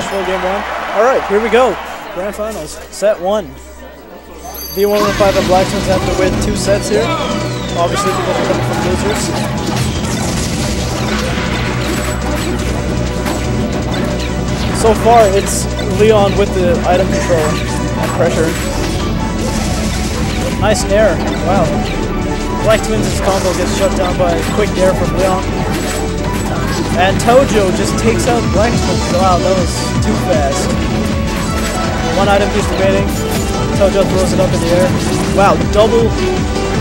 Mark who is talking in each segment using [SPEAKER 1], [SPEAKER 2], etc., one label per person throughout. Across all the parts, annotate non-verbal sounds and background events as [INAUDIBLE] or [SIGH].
[SPEAKER 1] Are Bros. Game 1? Alright, here we go. Grand Finals, set 1. V115 and Black Twins have to win two sets here. Obviously because they're coming from losers. So far, it's Leon with the item control and pressure. Nice air. Wow. Black Twins' combo gets shut down by a quick dair from Leon. And Tojo just takes out Black Twins. Wow, that was too fast. One item he's remaining. Tojo throws it up in the air. Wow, double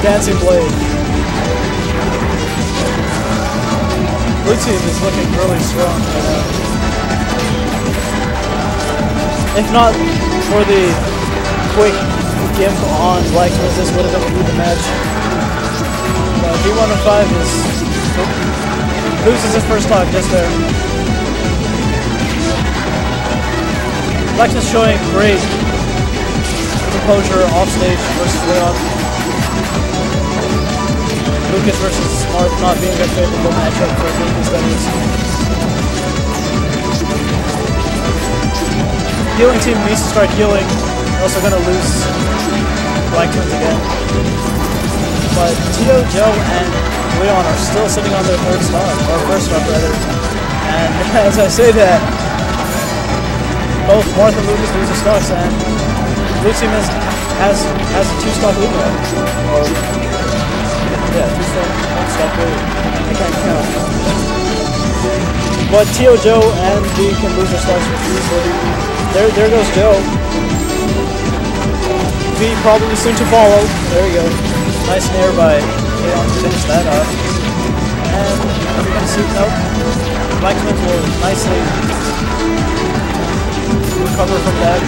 [SPEAKER 1] dancing blade. Blue team is looking really strong right now. If not for the quick gimp on Black Twins, this would have been a even match. Uh, V105 is loses his first stock just there. Black is showing great composure off stage versus Leon. Lucas versus Marth not being a favorable matchup for Lucas that is. healing team needs to start healing. Also going to lose Black Twins again. But Tio, Joe, and Leon are still sitting on their third stock, or first stock rather. And [LAUGHS] as I say that, both Marth and Lucas lose their stocks, and Blue Team has, has, has a two-stock lead now. Or, yeah, two-stock, one-stock lead. I can't count. But Tio, Joe, and V can lose their stocks easily. There, there goes Joe. V probably soon to follow. There you go. Nice nair by Leon to finish that off. And we're to see, nope. Black Twins will nicely recover from that.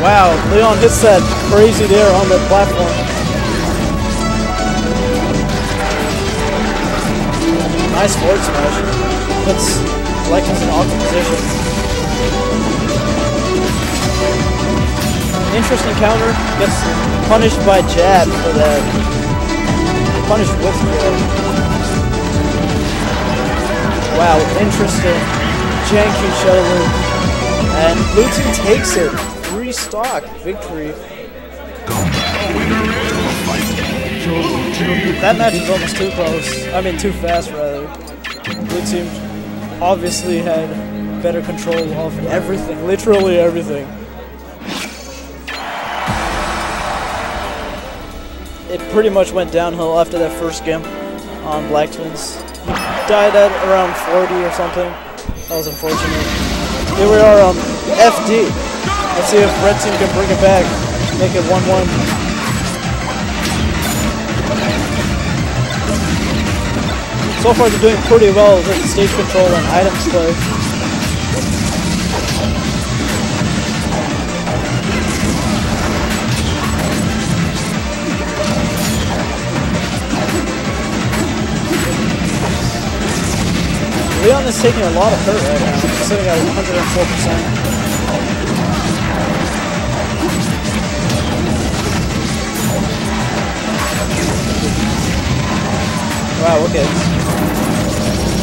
[SPEAKER 1] Wow, Leon hits that crazy there on the platform. Nice forward smash. Puts Black Twins in awkward position. Interesting counter. Gets punished by jab for that. Punished with jab. Wow, interesting. Janky shuttle. And blue team takes it. Three stock victory. That match was almost too close. I mean, too fast, rather. Blue team obviously had better control of everything, literally everything. It pretty much went downhill after that first game on Black Twins. Died at around 40 or something. That was unfortunate. Here we are on FD. Let's see if Red Team can bring it back, make it 1-1. So far they're doing pretty well with stage control and items play. Leon is taking a lot of hurt right now. He's sitting at 104%. Wow, okay.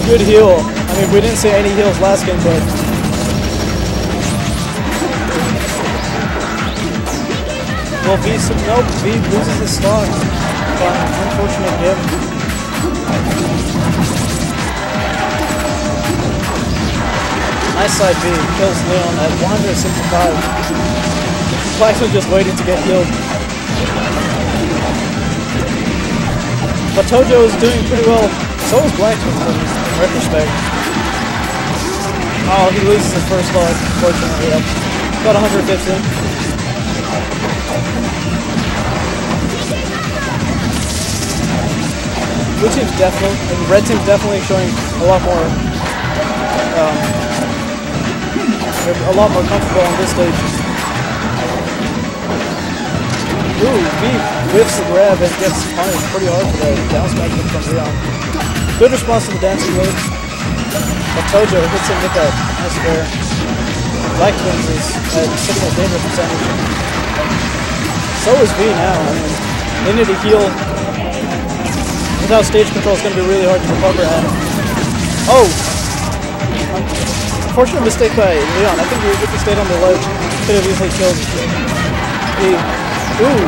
[SPEAKER 1] Good heal. I mean, we didn't see any heals last game, but... Well, V, nope, V loses his stock. Unfortunate him. Nice side B. Kills Leon at 165. Plaxman just waiting to get healed. But Tojo is doing pretty well. So is Blackman in retrospect. Oh, he loses his first log, unfortunately. Yep. Got 115. Blue team's definitely, and red team's definitely showing a lot more um, a lot more comfortable on this stage. Ooh, V whiffs the grab and gets punished pretty hard for that down smash from Leon. Good response to the dancing move. But Tojo hits him with that nice fair. Black is at sitting at danger percentage. So is V now. I mean, they need to heal. Without stage control, it's going to be really hard to recover and Oh! Unfortunate mistake by Leon. I think if he stayed on the ledge, could have easily killed the... Ooh!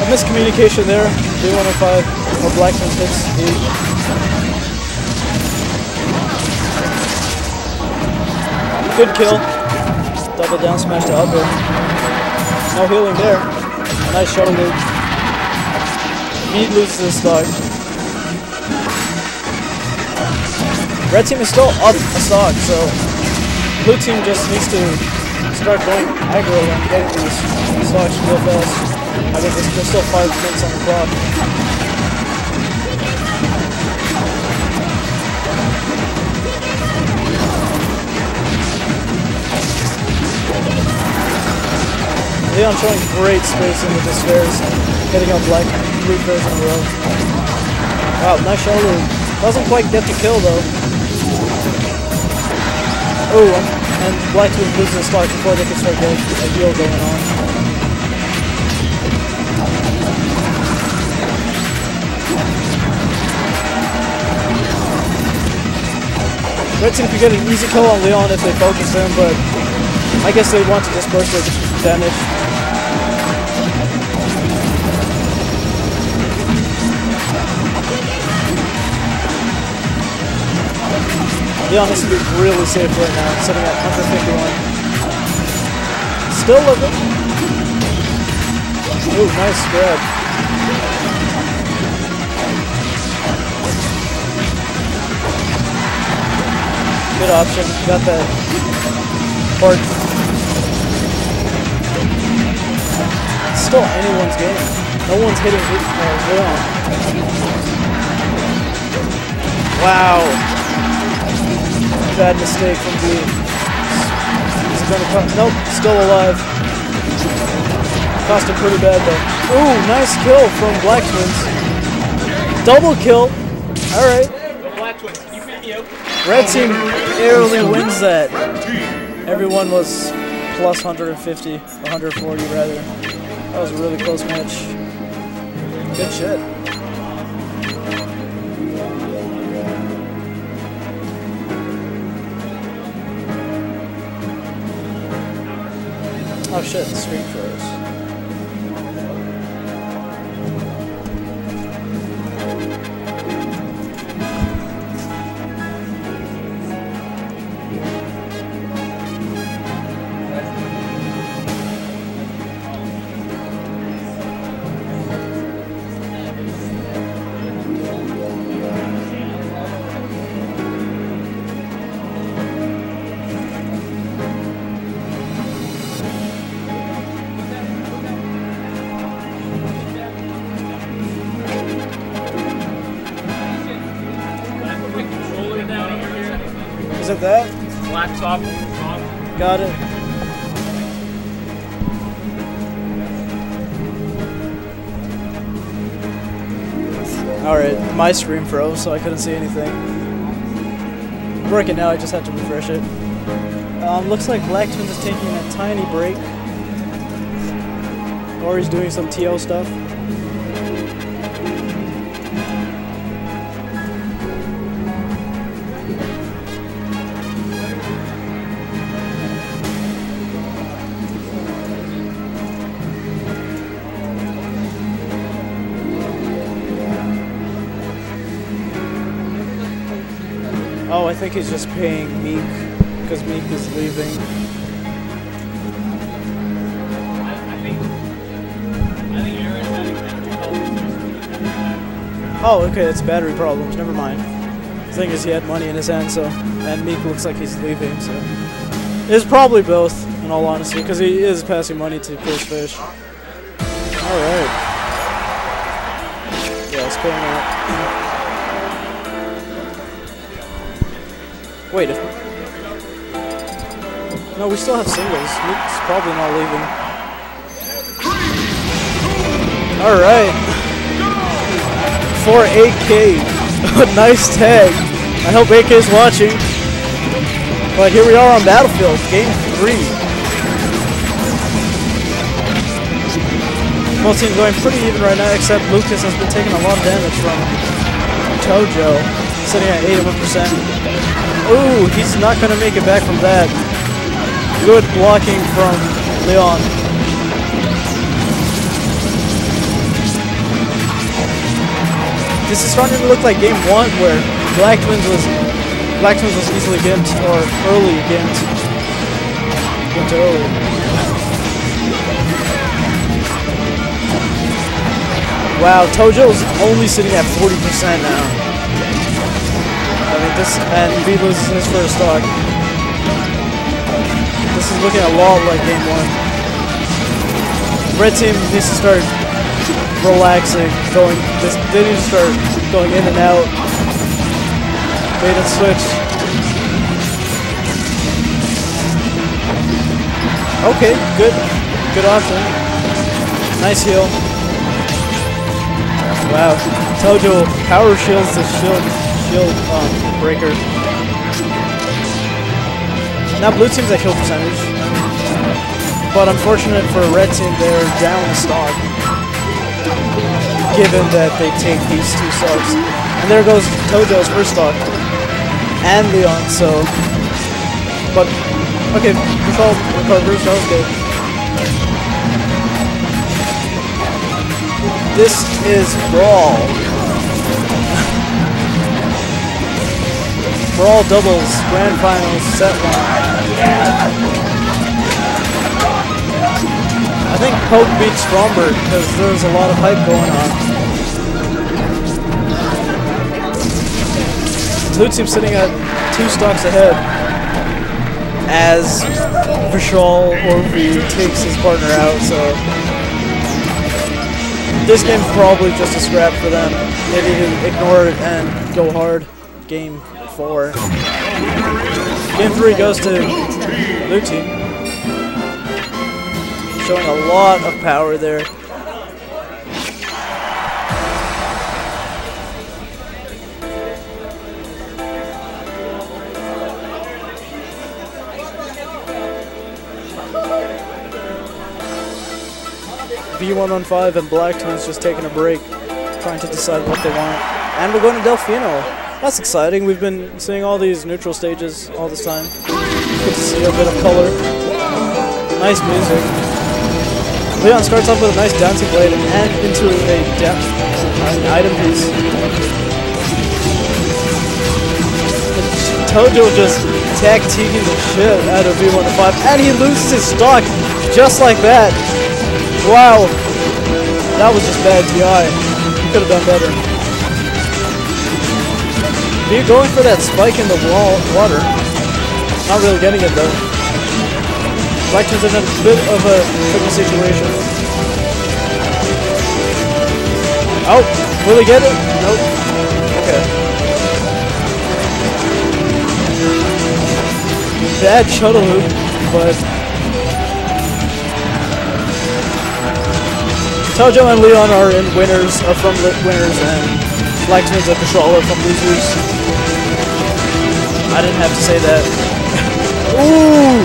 [SPEAKER 1] A miscommunication there. B105 or Blackman hits the... Good kill. Double down smash to upper. No healing there. Nice shuttle loop. Mead loses his stock. Red team is still up a stock, so blue team just needs to start going aggro and getting these stocks real fast. I guess there's still five minutes on the clock. Leon showing great spacing with the stairs, getting up black three throws in a row. Wow, nice shoulder. Doesn't quite get the kill though. Oh, and Black loses the stock before they can start getting a heal going on. Red Team could get an easy kill on Leon if they focus him, but I guess they want to disperse their damage. Leon needs to be really safe right now, sitting at 151. Still living. Ooh, nice grab. Good option. Got that port. Still anyone's game. No one's hitting uh, Leon. Wow. Bad mistake from. Is it gonna? Nope, still alive. Cost him pretty bad though. Ooh, nice kill from Black Twins. Double kill. Alright. Red team barely wins that. Everyone was plus 150, 140 rather. That was a really close match. Good shit. Oh shit, the screen froze. It that?
[SPEAKER 2] Black top.
[SPEAKER 1] Got it. Alright, my screen froze, so I couldn't see anything. Working now, I just had to refresh it. Um, looks like Black Twins is taking a tiny break. Or he's doing some TO stuff. Oh, I think he's just paying Meek, because Meek is leaving. Oh, okay, it's battery problems. Never mind. The thing is, he had money in his hand, so and Meek looks like he's leaving. So it's probably both, in all honesty, because he is passing money to Chris Fish. All right. Yeah, it's paying out. Wait, no, we still have singles. Meek's probably not leaving. All right. For AK. [LAUGHS] nice tag. I hope AK is watching. But here we are on Battlefield, game three. Both teams going pretty even right now, except Lucas has been taking a lot of damage from Tojo. sitting at 81%. Ooh, he's not going to make it back from that. Good blocking from Leon. This is starting to look like game one where Black Twins was Black Twins was easily gimped or early gimped. Gimped early. Wow, Tojo's only sitting at 40% now. I mean this and V loses his first stock. This is looking a lot like game one. Red team needs to start relaxing, going. This, they need to start going in and out. Bait and switch. Okay, good, good option. Nice heal. Wow, Tojo power shields the shield shield um, breaker. Now blue team's at kill percentage, but unfortunate for red team, they're down a stock given that they take these two stocks. And there goes Tojo's first stock. And Leon, so... But, okay, control recovers, that was good. This is Brawl. Brawl doubles, grand finals, set one. I think Poke beats Stromberg because there's a lot of hype going on. Team sitting at two stocks ahead as Vishal or V takes his partner out, so this game's probably just a scrap for them. Need to ignore it and go hard. Game four. Game three goes to blue team showing a lot of power there. V115 and Black Twins just taking a break, trying to decide what they want. And we're going to Delfino. That's exciting. We've been seeing all these neutral stages all this time. Good to see a bit of color. Nice music. Leon starts off with a nice dancing blade and into a an item piece. Tojo just tag teaming the shit out of V105 and he loses his stock just like that. Wow. That was just bad TI. Could have done better. He going for that spike in the wall water. Not really getting it though. Blackton's in a bit of a tricky situation. Oh, will he get it? Nope. Okay. Bad shuttle loop, but Tojo and Leon are in winners, are from winners, and Twins and Patrol are from losers. I didn't have to say that. [LAUGHS] Ooh!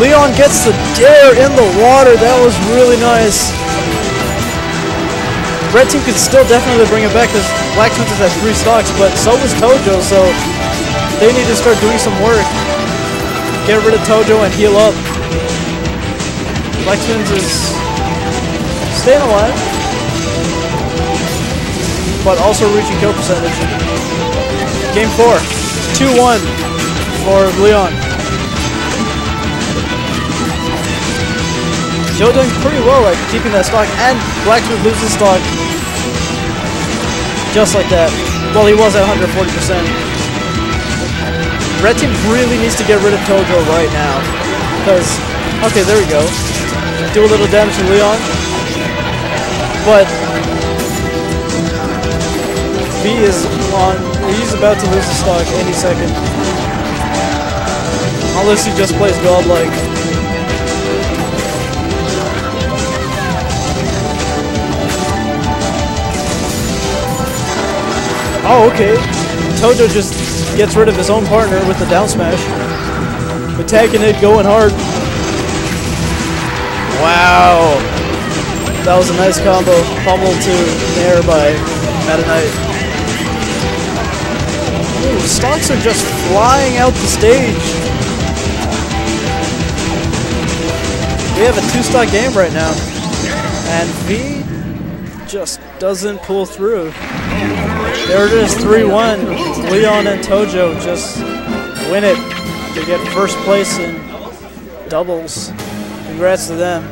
[SPEAKER 1] Leon gets the dair in the water. That was really nice. Red team could still definitely bring it back because Black Twins has three stocks, but so was Tojo, so they need to start doing some work. Get rid of Tojo and heal up. Black Twins is staying alive, but also reaching kill percentage. Game 4, 2-1 for Leon. Joe doing pretty well at keeping that stock, and Blacksmith loses stock just like that. Well, he was at 140%. Red Team really needs to get rid of Tojo right now. Because, okay, there we go. Do a little damage to Leon. But, V is on, he's about to lose the stock any second. Unless he just plays godlike. Oh, okay. Tojo just gets rid of his own partner with the down smash. Attacking it, going hard. Wow. That was a nice combo. Pummel to Nair by Meta Knight. Ooh, stocks are just flying out the stage. We have a two-stock game right now. And V just doesn't pull through. There it is, 3-1. Leon and Tojo just win it to get first place in doubles. Congrats to them.